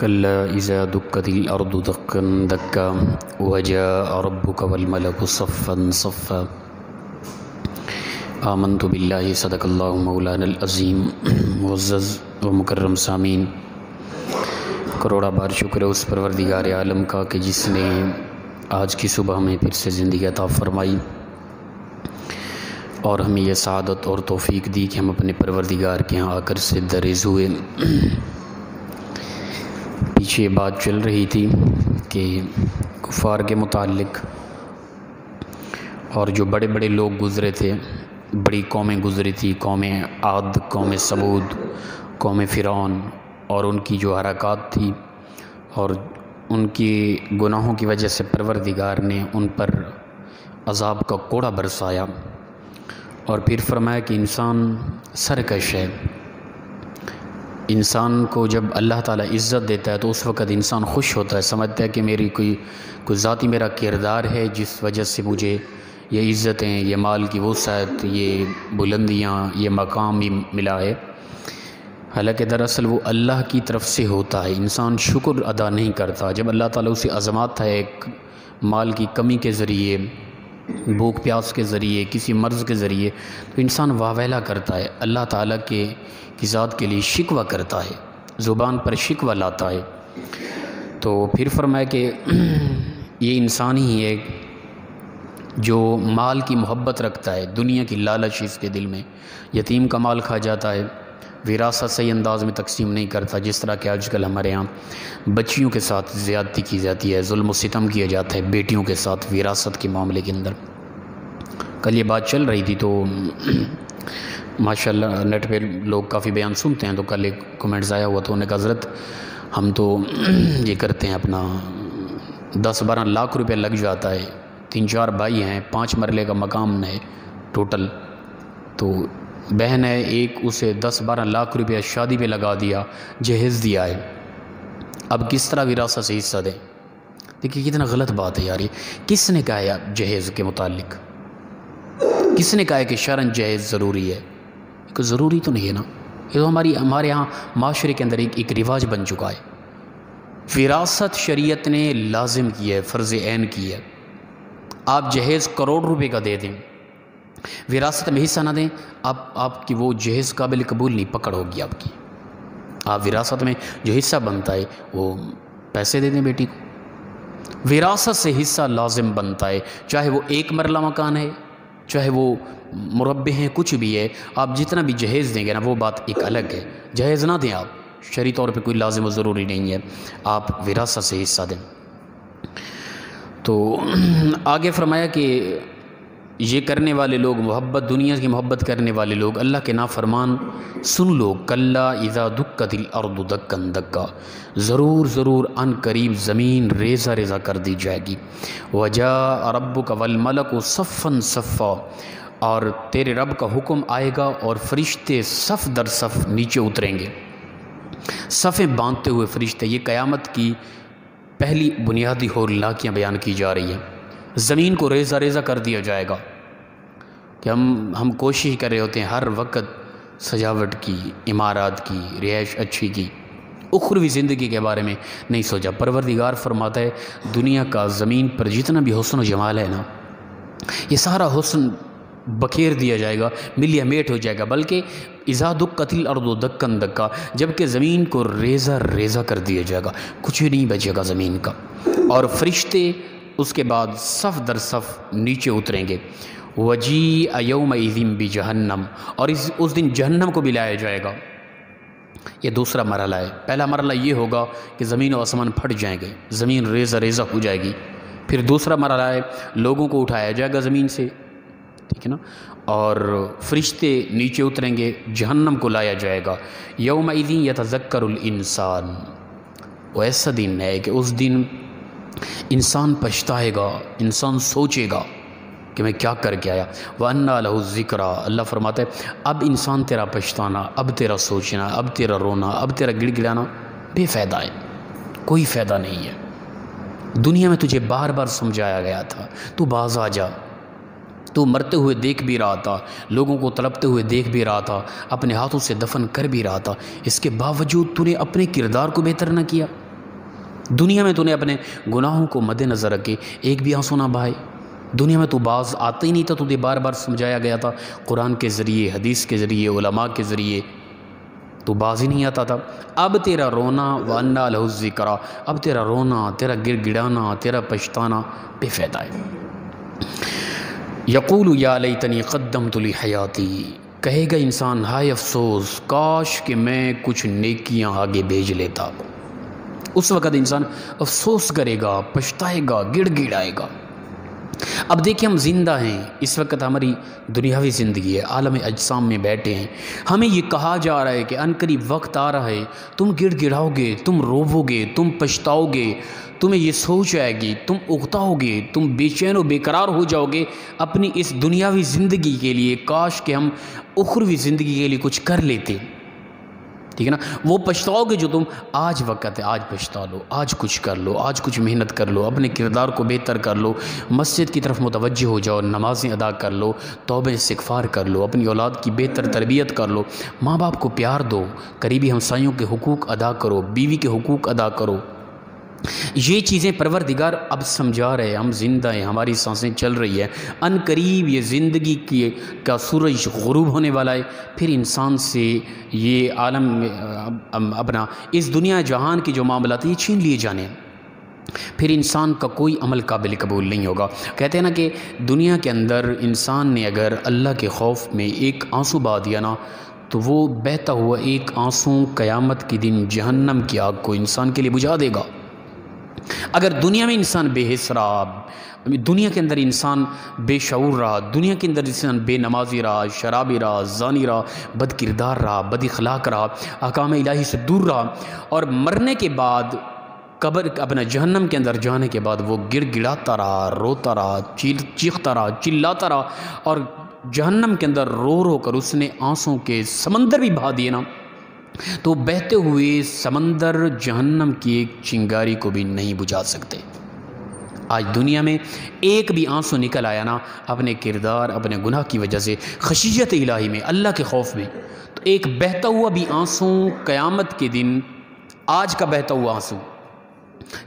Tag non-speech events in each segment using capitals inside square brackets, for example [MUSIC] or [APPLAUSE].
कल्ला इज़ा दुक्कतिल अर्दु दक्कन दक्का वजाअ रब्बुक वल मलकु सफ़्फ़न सफ़्फ़ा आमनतु बिल्लाहि सदकल्लाहु मौलानल अज़ीम मुअज़्ज़ज़ व मुकर्रम सामीन करोड़ा बार शुक्र है उस परवरदिगार आलम का कि जिसने आज की सुबह में फिर से ज़िंदगी अता फरमाई और हमें यह सआदत और तौफीक दी कि हम अपने परवरदिगार के यहाँ आकर से दरेज हुए पीछे बात चल रही थी कि कुफार के मुतालिक और जो बड़े बड़े लोग गुज़रे थे, बड़ी कौमें गुज़री थी, कौमें आद, कौम सबूद कौम फ़िरौन और उनकी जो हरकत थी और उनकी गुनाहों की वजह से परवरदिगार ने उन पर अज़ाब का कोड़ा बरसाया और फिर फरमाया कि इंसान सरकश है। इंसान को जब अल्लाह ताला इज़्ज़त देता है तो उस वक़्त इंसान खुश होता है, समझता है कि मेरी कोई कोई ज़ाती मेरा किरदार है, जिस वजह से मुझे ये इज़्ज़तें, ये माल की वसत ये बुलंदियाँ, ये मकाम भी मिला है। हालाँकि दरअसल वो अल्लाह की तरफ़ से होता है। इंसान शुक्र अदा नहीं करता। जब अल्लाह ताला उसे अज़मात है एक माल की कमी के ज़रिए भूख प्यास के ज़रिए, किसी मर्ज़ के ज़रिए तो इंसान वावेला करता है। अल्लाह ताला के, की ज़ात के लिए शिकवा करता है, ज़ुबान पर शिकवा लाता है। तो फिर फरमाया कि [CLEARS THROAT] ये इंसान ही है जो माल की मोहब्बत रखता है, दुनिया की लालच इसके दिल में। यतीम का माल खा जाता है विरासत सही अंदाज में तकसीम नहीं करता, जिस तरह के आजकल हमारे यहाँ बच्चियों के साथ ज़्यादती की जाती है, जुल्म सितम किया जाता है बेटियों के साथ विरासत के मामले के अंदर। कल ये बात चल रही थी तो [CLEARS THROAT] माशाल्लाह नेट पे लोग काफ़ी बयान सुनते हैं तो कल एक कमेंट्स आया हुआ तो उन्होंने कहा, हज़रत, हम तो [CLEARS THROAT] ये करते हैं अपना, दस बारह लाख रुपये लग जाता है, तीन चार भाई हैं, पाँच मरले का मकाम है टोटल तो बहन है, एक उसे दस बारह लाख रुपया शादी पे लगा दिया, जहेज़ दिया है। अब किस तरह विरासत से हिस्सा दें? देखिए, कितना गलत बात है यार ये। किसने कहा है जहेज़ के मुतालिक? किसने कहा है कि शरण जहेज़ ज़रूरी है? एक ज़रूरी तो नहीं है ना। ये तो हमारी, हमारे यहाँ माशरे के अंदर एक एक रिवाज बन चुका है। विरासत शरीयत ने लाजिम की है फ़र्ज़ ऐन की है। आप जहेज़ करोड़ रुपए का दे दें। विरासत में हिस्सा ना दें। आप आपकी वो जहेज़ काबिल कबूल नहीं पकड़ होगी आपकी। आप विरासत में जो हिस्सा बनता है, वो पैसे दे दें बेटी को। विरासत से हिस्सा लाजिम बनता है, चाहे वो एक मरला मकान है, चाहे वो मुरबे हैं, कुछ भी है, आप जितना भी जहेज़ देंगे ना, वो बात एक अलग है। जहेज़ ना दें आप शरी तौर पे कोई लाजिम ज़रूरी नहीं है। आप विरासत से हिस्सा दें। तो [CLEARS THROAT] आगे फरमाया कि ये करने वाले लोग, मोहब्बत, दुनिया की मोहब्बत करने वाले लोग, अल्लाह के नाफरमान, सुन लो, कल्ला इज़ा दुक्का दिल अर्द दक्कन दक्का। ज़रूर ज़रूर, अन करीब ज़मीन रेज़ा रेज़ा कर दी जाएगी। वजा रब का वल मलक सफ़न सफ़ा और तेरे रब का हुक्म आएगा और फरिश्ते सफ़ दर सफ़ नीचे उतरेंगे। सफ़ें बांधते हुए फरिश्ते, ये क़यामत की पहली बुनियादी हौलाकियाँ बयान की जा रही हैं। ज़मीन को रेज़ा रेज़ा कर दिया जाएगा कि हम हम कोशिश कर रहे होते हैं हर वक्त सजावट की, इमारत की, रिहाइश अच्छी की। उखरवी ज़िंदगी के बारे में नहीं सोचा। परवरदिगार फरमाता है, दुनिया का ज़मीन पर जितना भी हुसन जमाल है ना, ये सारा हुसन बखेर दिया जाएगा मिलिया मेट हो जाएगा, बल्कि इजादुक कतिल और दो दक्कन दक्का, जबकि ज़मीन को रेज़ा रेज़ा कर दिया जाएगा। कुछ भी नहीं बचेगा ज़मीन का। और फरिश्ते उसके बाद सफ़ दर सफ़ नीचे उतरेंगे। वजी अयोम इज़िम भी जहन्नम। और इस, उस दिन जहन्नम को भी लाया जाएगा। ये दूसरा मरला है। पहला मरला ये होगा कि ज़मीन और आसमान फट जाएँगे। ज़मीन रेज़ा रेज़ा हो जाएगी। फिर दूसरा मरला है, लोगों को उठाया जाएगा ज़मीन से। ठीक है ना? और फरिश्ते नीचे उतरेंगे, जहन्नम को लाया जाएगा। यौम ईदी या तज़क्रुल इंसान। वो ऐसा दिन है कि उस दिन इंसान पछताएगा, इंसान सोचेगा कि मैं क्या करके आया। वह अन्ना लहू ज़िक्रा, अल्लाह फरमाते अब इंसान तेरा पछताना, अब तेरा सोचना, अब तेरा रोना, अब तेरा गिड़गिड़ाना बेफ़ायदा है, कोई फ़ायदा नहीं है। दुनिया में तुझे बार बार समझाया गया था, तू बाज आ जा, तू मरते हुए देख भी रहा था, लोगों को तड़पते हुए देख भी रहा था, अपने हाथों से दफन कर भी रहा था, इसके बावजूद तूने अपने किरदार को बेहतर न किया। दुनिया में तूने अपने गुनाहों को मद्देनज़र रखे, एक भी आँसू ना बहाए। दुनिया में तो बाज आता ही नहीं था, तुझे बार बार समझाया गया था, कुरान के ज़रिए, हदीस के ज़रिए, उलमा के ज़रिए। तो बाज ही नहीं आता था। अब तेरा रोना व अन्ना लहुजी करा अब तेरा रोना, तेरा गिर गिड़ाना तेरा पछताना बेफायदा है। यकूल या लई तनी कदम तुली हयाती कहेगा इंसान, हाय अफसोस, काश कि मैं कुछ नेकियाँ आगे भेज लेता। उस वक़्त इंसान अफसोस करेगा, पछताएगा गिड़ गिड़ाएगा अब देखिए हम ज़िंदा हैं। इस वक्त हमारी दुनियावी ज़िंदगी है। आलम अजसाम में बैठे हैं। हमें ये कहा जा रहा है कि अनकरीब वक्त आ रहा है। तुम गिड़ गिड़ाओगे तुम रोवोगे, तुम पछताओगे। तुम्हें ये सोच आएगी, तुम उगताओगे, तुम बेचैन व बेकरार हो जाओगे अपनी इस दुनियावी ज़िंदगी के लिए। काश के हम उखरवी ज़िंदगी के लिए कुछ कर लेते। ठीक है ना? वो पछताओगे जो तुम, आज वक्त है, आज पछता लो, आज कुछ कर लो, आज कुछ मेहनत कर लो, अपने किरदार को बेहतर कर लो, मस्जिद की तरफ़ मुतवजह हो जाओ, नमाज़ें अदा कर लो, तोबे इस्तफ़ार कर लो, अपनी औलाद की बेहतर तरबियत कर लो। माँ बाप को प्यार दो, करीबी हमसायों के हकूक़ अदा करो, बीवी के हकूक़ अदा करो। ये चीज़ें परवर दिगार अब समझा रहे हैं, हम ज़िंदा हैं, हमारी साँसें चल रही है। अन करीब ये ज़िंदगी की का सूरज गुरूब होने वाला है, फिर इंसान से ये आलम अपना इस दुनिया जहान की जो मामला थे ये छीन लिए जाने फिर इंसान का कोई अमल काबिल कबूल नहीं होगा। कहते हैं ना कि दुनिया के अंदर इंसान ने अगर अल्लाह के खौफ में एक आँसू बहा दिया ना तो वो बहता हुआ एक आँसू क़यामत के दिन जहन्नम की आग को इंसान के लिए बुझा देगा। अगर दुनिया में इंसान बेहिस रहा दुनिया के अंदर इंसान बेशूर रहा, दुनिया के अंदर इंसान बेनमाजी रहा, शराबी रहा, जानी रहा बद किरदार रहा बद इखलाक रहा अकाम इलाही से दूर रहा, और मरने के बाद, कब्र, अपना जहन्नम के अंदर जाने के बाद वो गिड़ गिड़ाता रहा, रोता रहा चील चीखता रहा, चिल्लाता रहा, और जहन्नम के अंदर रो रो कर उसने आँसू के समंदर भी बहा दिए ना। तो बहते हुए समंदर जहन्नम की एक चिंगारी को भी नहीं बुझा सकते। आज दुनिया में एक भी आँसू निकल आया ना, अपने किरदार, अपने गुनाह की वजह से, खशियत इलाही में, अल्लाह के खौफ में। तो एक बहता हुआ भी आँसू, क़यामत के दिन, आज का बहता हुआ आँसू,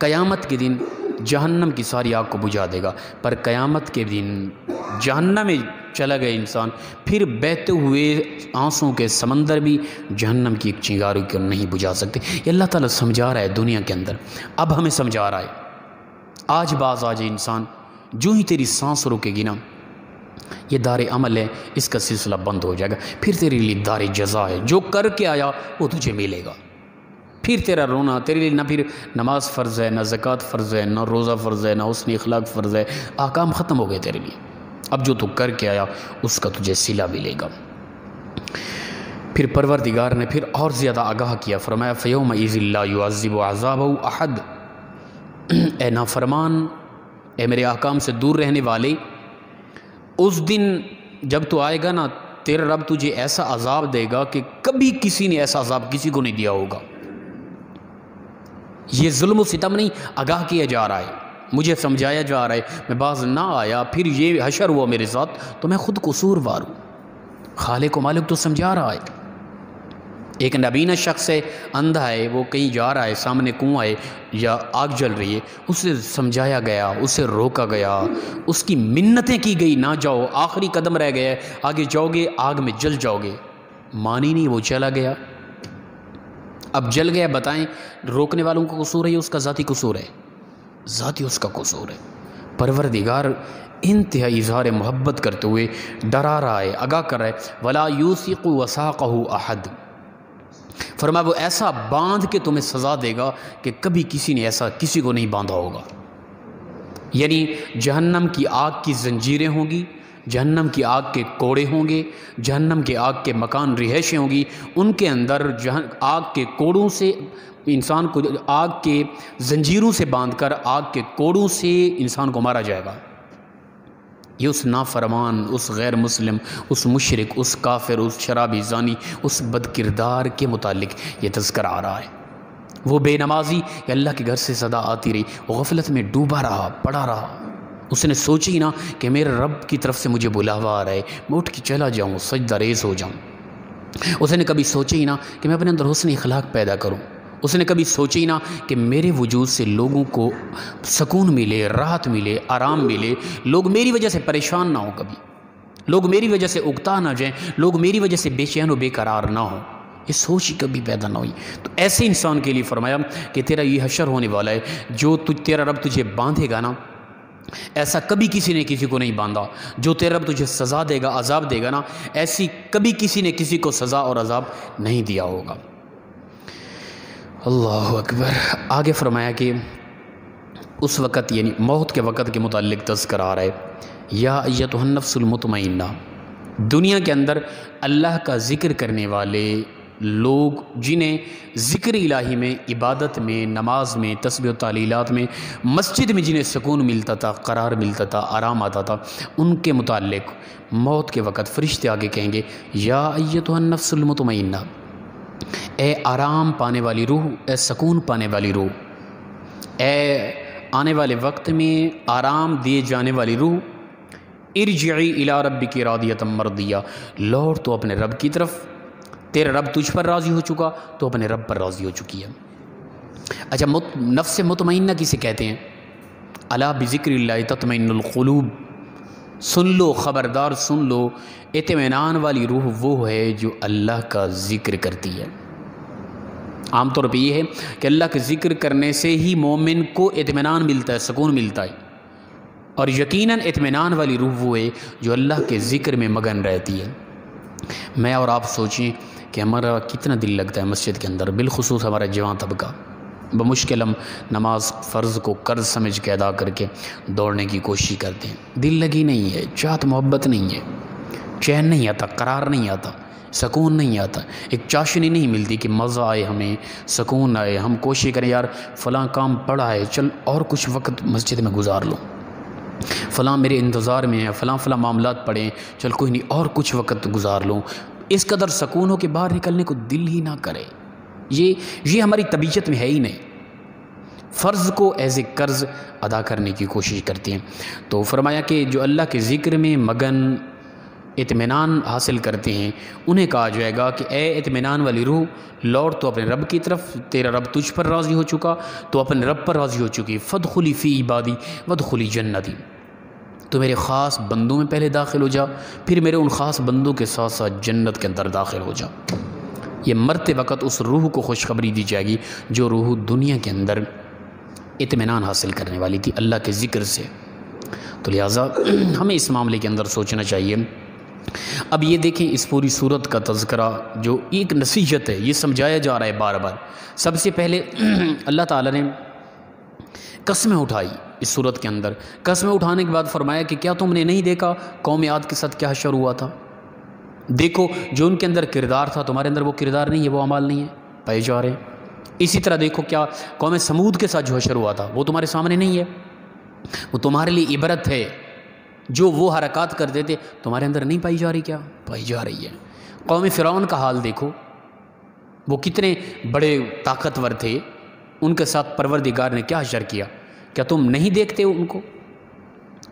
क़यामत के दिन जहन्नम की सारी आग को बुझा देगा। पर क़यामत के दिन जहन्नम में चला गया इंसान। फिर बहते हुए आँसू के समंदर भी जहन्नम की एक चिंगारी को नहीं बुझा सकते। ये अल्लाह ताला समझा रहा है दुनिया के अंदर। अब हमें समझा रहा है, आज बाज आज इंसान जो ही तेरी सांस रुकेगी ना, ये दार अमल है, इसका सिलसिला बंद हो जाएगा। फिर तेरे लिए दार जजा है, जो करके आया, वो तुझे मिलेगा। फिर तेरा रोना, तेरे लिए ना फिर नमाज़ फ़र्ज़ है, ना ज़क़़त फ़र्ज़ है, ना रोज़ा फ़र्ज़ है, ना उसने अखलाक फ़र्ज़ है। आकाम ख़त्म हो गए तेरे लिए। अब जो तू करके आया, उसका तुझे सिला मिलेगा। फिर परवरदिगार ने फिर और ज़्यादा आगाह किया, फरमाया, फ़योम ईज़िल्लाज़िब आज़ाब अहद। [CLEARS THROAT] ए ना फरमान ए मेरे आकाम से दूर रहने वाले, उस दिन जब तू आएगा ना, तेरा रब तुझे ऐसा अजाब देगा कि कभी किसी ने ऐसा अजाब किसी को नहीं दिया होगा। ये जुल्म सितम नहीं, आगाह किया जा रहा है। मुझे समझाया जा रहा है, मैं बाज ना आया, फिर ये हशर हुआ मेरे साथ तो मैं ख़ुद कसूरवार हूँ। खाले को मालिक तो समझा रहा है। एक नबीना शख्स है, अंधा है, वो कहीं जा रहा है, सामने कुआँ है, या आग जल रही है, उसे समझाया गया, उसे रोका गया, उसकी मिन्नतें की गई, ना जाओ, आखिरी कदम रह गया आगे जाओगे, आग में जल जाओगे। मानी नहीं, वो चला गया। अब जल गया, बताएँ, रोकने वालों का कसूर है उसका ज़ाती कसूर है? ज़ाती उसका कसूर है। परवरदिगार इंतहा इजहार मोहब्बत करते हुए डरा रहा है आगा कर रहा है, वला यूसिक वसाक़ू अहद। फरमा वो ऐसा बाँध के तुम्हें सज़ा देगा कि कभी किसी ने ऐसा किसी को नहीं बांधा होगा। यानी जहन्नम की आग की जंजीरें होंगी, जहन्नम की आग के कोड़े होंगे, जहन्नम के आग के मकान रिहायशें होंगी, उनके अंदर जहन आग के कोड़ों से इंसान को आग के जंजीरों से बांधकर, आग के कोड़ों से इंसान को मारा जाएगा। ये उस नाफरमान, उस गैर मुस्लिम उस मुशरक, उस काफिर, उस शराबी जानी, उस बदकिरदार के मुतालिक ये तस्कर आ रहा है। वो बेनमाजी अल्लाह के घर से सदा आती रही वो गफलत में डूबा रहा, पड़ा रहा। उसने सोची ना कि मेरे रब की तरफ़ से मुझे बुलावा आ रहा है, मैं उठ के चला जाऊँ, सजदा रेज हो जाऊँ। उसने कभी सोचा ही ना कि मैं अपने अंदर हुसन इखलाक पैदा करूँ। उसने कभी सोची ना कि मेरे वजूद से लोगों को सुकून मिले, राहत मिले, आराम मिले। लोग मेरी वजह से परेशान ना हो कभी। लोग मेरी वजह से उगता ना जाएँ। लोग मेरी वजह से बेचैन व बेकरार ना हो। ये सोच ही कभी पैदा ना हुई। तो ऐसे इंसान के लिए फरमाया कि तेरा ये हशर होने वाला है। जो तुझ तेरा रब तुझे बांधेगा ना, ऐसा कभी किसी ने किसी को नहीं बांधा। जो तेरा रब तुझे सज़ा देगा, अजाब देगा ना, ऐसी कभी किसी ने किसी को सज़ा और अजाब नहीं दिया होगा। अल्लाह अकबर। आगे फरमाया कि उस वक़्त, यानी मौत के वक़्त के मुतालिक तस्कर आ रहा है या यतनफ़सलमतमना दुनिया के अंदर अल्लाह का ज़िक्र करने वाले लोग, जिन्हें ज़िक्र इलाही में, इबादत में, नमाज़ में तस्बी तालीलात में, मस्जिद में जिन्हें सुकून मिलता था, करार मिलता था, आराम आता था, उनके मुतालिक मौत के वक़्त फ़रिश्ते आगे कहेंगे, या तो अयतनफ़सलमतमना ए आराम पाने वाली रूह, ए सकून पाने वाली रूह। ए आने वाले वक्त में आराम दिए जाने वाली रूह, इरजई इला रब की रादियत मरदिया। लौट तो अपने रब की तरफ़। तेरा रब तुझ पर राज़ी हो चुका तो अपने रब पर राज़ी हो चुकी है। अच्छा मुत, नफ्स मुतमैना किसे कहते हैं? अला बिज़िक्र ततमैनलूब सुन लो, ख़बरदार सुन लो। इतमान वाली रूह वो है जो अल्लाह का ज़िक्र करती है। आमतौर पर यह है कि अल्लाह के ज़िक्र करने से ही मोमिन को इतमान मिलता है, सुकून मिलता है। और यकीनन इतमान वाली रूह वो है जो अल्लाह के ज़िक्र में मगन रहती है। मैं और आप सोचें कि हमारा कितना दिल लगता है मस्जिद के अंदर, बिलखसूस हमारा जवान तबका। बमुश्किल हम नमाज़ फ़र्ज़ को कर्ज समझ के अदा करके दौड़ने की कोशिश करते हैं। दिल लगी नहीं है, चाहत मोहब्बत नहीं है। चैन नहीं आता, करार नहीं आता, सकून नहीं आता। एक चाशनी नहीं मिलती कि मज़ा आए हमें, सकून आए। हम कोशिश करें, यार, फ़लाँ काम पड़ा है, चल और कुछ वक्त मस्जिद में गुजार लूँ। फ़लाँ मेरे इंतज़ार में है, फ़लाँ फ़लाँ मामला पड़े चल कोई नहीं, और कुछ वक्त गुजार लूँ। इस कदर सुकून हो के बाहर निकलने को दिल ही ना करे। ये ये हमारी तबीयत में है ही नहीं। फ़र्ज़ को एज़ ए कर्ज़ अदा करने की कोशिश करती हैं। तो फरमाया कि जो अल्लाह के ज़िक्र में मगन इतमान हासिल करते हैं। उन्हें कहा जाएगा कि, ए इतमान वाली रूह, लौट तो अपने रब की तरफ़, तेरा रब तुझ पर राज़ी हो चुका तो अपने रब पर राज़ी हो चुकी फ़द खुली फ़ी इबादी वद खुली जन्नती। तो मेरे ख़ास बंदों में पहले दाखिल हो जा, फिर मेरे उन ख़ास बंदों के साथ साथ जन्नत के अंदर दाखिल हो जा। ये मरते वक़्त उस रूह को खुशखबरी दी जाएगी, जो रूह दुनिया के अंदर इतमान हासिल करने वाली थी, अल्लाह के ज़िक्र से। तो लिहाजा, हमें इस मामले के अंदर सोचना चाहिए अब ये देखें इस पूरी सूरत का तस्करा जो एक नसीहत है, ये समझाया जा रहा है बार बार सबसे पहले [CLEARS THROAT] अल्लाह ताला ने कस्में उठाई इस सूरत के अंदर। कस्में उठाने के बाद फरमाया कि क्या तुमने नहीं देखा कौम याद के साथ क्या हशर हुआ था? देखो, जो उनके अंदर किरदार था, तुम्हारे अंदर वो किरदार नहीं है, वो अमाल नहीं है। पाए जा रहे इसी तरह देखो क्या कौम समूद के साथ जो हशर हुआ था, वो तुम्हारे सामने नहीं है। वो तुम्हारे लिए इबरत है। जो वो हरकत करते थे, तुम्हारे अंदर नहीं पाई जा रही क्या? पाई जा रही है। कौम फ़िरौन का हाल देखो। वो कितने बड़े ताकतवर थे। उनके साथ परवरदिगार ने क्या हशर किया? क्या तुम नहीं देखते उनको?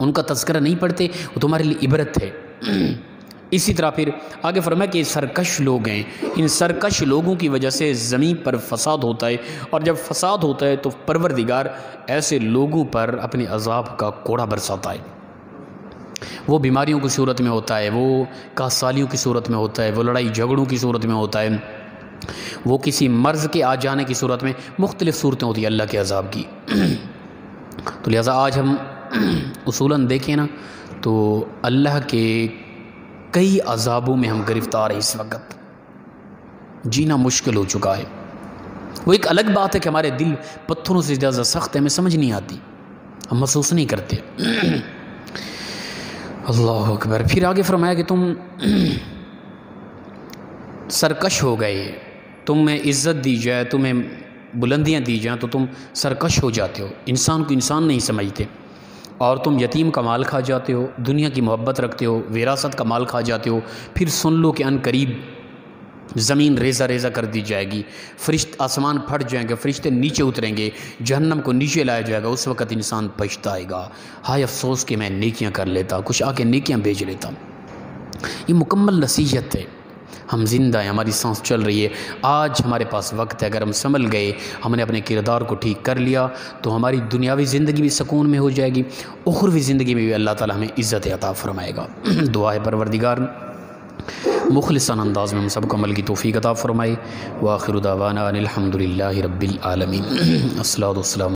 उनका तस्करा नहीं पढ़ते? वो तुम्हारे लिए इबरत थे [CLEARS THROAT] इसी तरह फिर आगे फरमाया कि सरकश लोग हैं। इन सरकश लोगों की वजह से ज़मीन पर फसाद होता है। और जब फसाद होता है तो परवरदिगार ऐसे लोगों पर अपने अजाब का कोड़ा बरसाता है। वो बीमारियों की सूरत में होता है, वो कासालियों की सूरत में होता है, वो लड़ाई झगड़ों की सूरत में होता है, वो किसी मर्ज़ के आ जाने की सूरत में मुख्तलिफ़ सूरतें होती हैं अल्लाह के अजाब की। [CLEARS THROAT] तो लिहाजा आज हम [CLEARS THROAT] उसूलन देखें ना तो अल्लाह के कई अजाबों में हम गिरफ़्तार हैं इस वक्त। जीना मुश्किल हो चुका है। वो एक अलग बात है कि हमारे दिल पत्थरों से ज़्यादा सख्त है, हमें समझ नहीं आती, हम महसूस नहीं करते। [CLEARS THROAT] अल्लाह अकबर। फिर आगे फरमाया कि तुम सरकश हो गए, तुम्हें इज़्ज़त दी जाए, तुम्हें बुलंदियाँ दी जाएँ तो तुम सरकश हो जाते हो। इंसान को इंसान नहीं समझते। और तुम यतीम का माल खा जाते हो, दुनिया की मोहब्बत रखते हो, विरासत का माल खा जाते हो, फिर सुन लो कि अन करीब ज़मीन रेजा रेजा कर दी जाएगी, फरिश्त आसमान फट जाएँगे, फरिश्ते नीचे उतरेंगे, जहन्नम को नीचे लाया जाएगा, उस वक़्त इंसान पछताएगा हाय अफसोस कि मैं नेकियाँ कर लेता, कुछ आके नेकियाँ भेज लेता। ये मुकम्मल नसीहत है। हम ज़िंदा हैं, हमारी सांस चल रही है। आज हमारे पास वक्त है, अगर हम संभल गए, हमने अपने किरदार को ठीक कर लिया तो हमारी दुनियावी ज़िंदगी भी सुकून में हो जाएगी उखरवी ज़िंदगी में भी अल्लाह ताला हमें इज़्ज़त अता फ़रमाएगा। [CLEARS THROAT] दुआ है परवरदिगार। मुखलसन अंदाज में हम सबको अमल की तोफ़ी कता फ़रमाई वाखिर दावाना अनिलहमदिल्ला असल